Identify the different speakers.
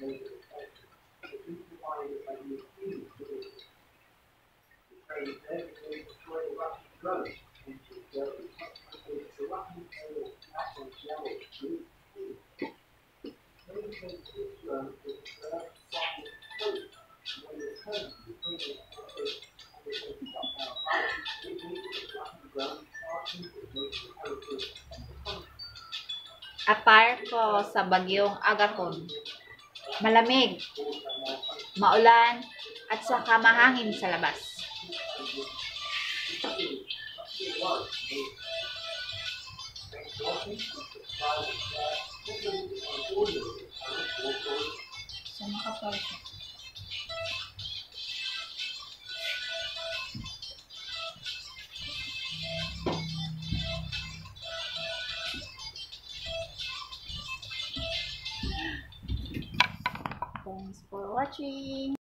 Speaker 1: Attire ko sa bagyong Agaton. Malamig, maulan, at saka mahangin sa labas. So, makapal for watching.